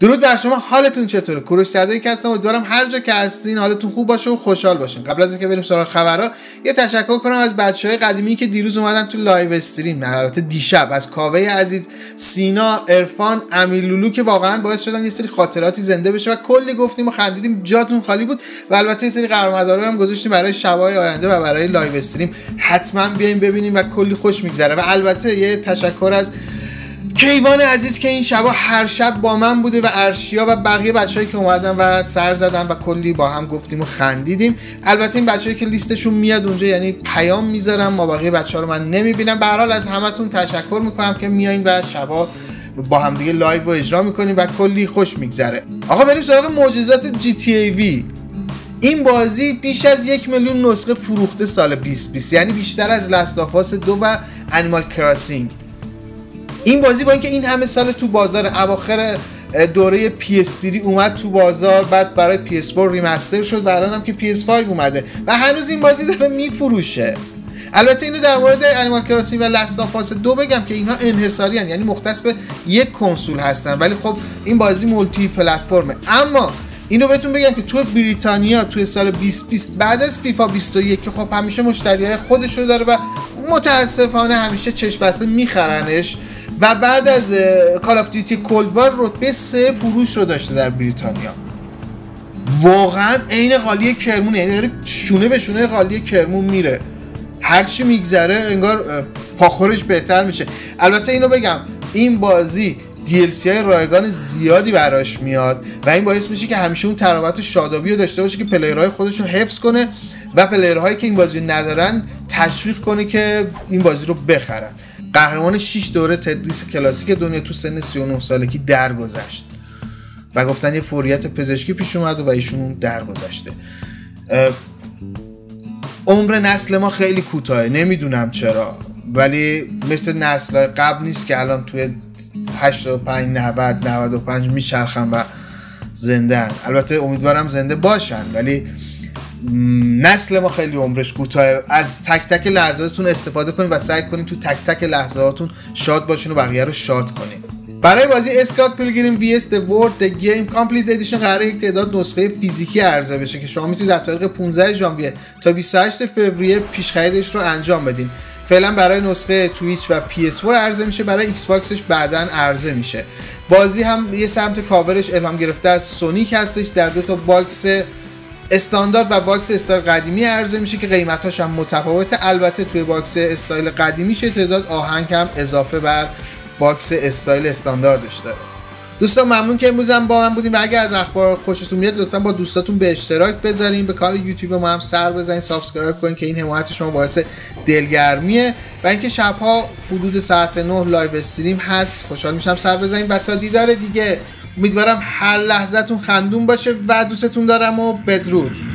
درود بر شما حالتون چطوره؟ کوروش صدایی که هستم امیدوارم هر جا که هستین حالتون خوب باشه و خوشحال باشین. قبل از اینکه بریم سراغ خبرها یه تشکر کنم از بچه های قدیمی که دیروز اومدن تو live stream. البته دیشب از کاوه عزیز سینا ارفان امیلولو که واقعا باعث شدن یه سری خاطراتی زنده بشه و کلی گفتیم و خندیدیم. جاتون خالی بود و البته یه سری قرارمدارا هم گذاشتیم برای شبای آینده و برای live stream. حتما بیاین ببینیم و کلی خوش میگذره. و البته یه تشکر از کیوان عزیز که این شبا هر شب با من بوده و ارشیا و بقیه بچههایی که اومدن و سر زدن و کلی با هم گفتیم و خندیدیم. البته این بچههایی که لیستشون میاد اونجا یعنی پیام می‌ذارم ما بقیه بچه ها رو من نمی‌بینم. به حال از همتون تشکر می‌کنم که میایین و شبا با همدیگه live و اجرا می‌کنیم و کلی خوش میگذره. آقا بریم سراغ معجزات GTA V. این بازی بیش از یک میلیون نسخه فروخته سال 2020 یعنی بیشتر از Last of Us دو و Animal Crossing این بازی با اینکه این همه سال تو بازار اواخر دوره PS3 اومد تو بازار بعد برای PS4 remaster شد و الان هم که PS5 اومده و هنوز این بازی داره میفروشه البته اینو در مورد Animal Crossing و Last of Us دو بگم که اینها انحصاری هن. یعنی مختص به یک کنسول هستن ولی خب این بازی multi platform ه اما اینو بهتون بگم که تو بریتانیا تو سال 2020 بعد از فیفا 21 که خب همیشه مشتری های خودش رو داره و متاسفانه همیشه چشم بسته میخرنش و بعد از Call of Duty Cold War رتبه سه فروش رو داشته در بریتانیا. واقعا عین قالی کرمون یعنی داره شونه به شونه قالی کرمون میره. هرچی میگذره انگار پاخورش بهتر میشه. البته اینو بگم این بازی DLC های رایگان زیادی براش میاد و این باعث میشه که همیشه اون طراوت و شادابی رو داشته باشه که player های خودش رو حفظ کنه و پلیرهایی که این بازی ندارن تشویق کنه که این بازی رو بخرن. قهرمان 6 دوره تدریس کلاسیک دنیا تو سن 39 سالگی درگذشت. و گفتن یه فوریت پزشکی پیش اومد و ایشون درگذشته. عمر نسل ما خیلی کوتاهه نمی‌دونم چرا. ولی مثل نسل قبل نیست که الان توی 85 90 95 میچرخن و زنده البته امیدوارم زنده باشن ولی نسل ما خیلی عمرش کوتاه. از تک تک لحظاتتون استفاده کنید و سعی کنید تو تک تک لحظاتتون شاد باشین و بقیه رو شاد کنید برای بازی Scott Pilgrim vs World Game Complete Edition قرار یک تعداد نسخه فیزیکی عرضه بشه که شما می‌تونید در تاریخ 15 ژانویه تا 28 فوریه پیش خریدش رو انجام بدین. فعلا برای نسخه تویچ و PS4 عرضه میشه برای Xbox ش بعدا عرضه میشه. بازی هم یه سمت کاورش الهام گرفته از Sonic هستش در دو تا box استاندارد و box style قدیمی عرضه میشه که قیمتاش هم متفاوته. البته توی box style قدیمیشه تعداد آهنگ هم اضافه بر box style استانداردش داره. دوستان ممنون که امروز هم با من بودیم و اگر از اخبار خوشتون میاد لطفا با دوستاتون به اشتراک بذارین. به کانال یوتیوب ما هم سر بزنین subscribe کنین که این حمایت شما باعث دلگرمیه. و اینکه شبها حدود ساعت 9 لایو استریم هست خوشحال میشم سر بزنین. و تا دیدار دیگه امیدوارم هر لحظهتون خندون باشه و دوستتون دارم و بدرود.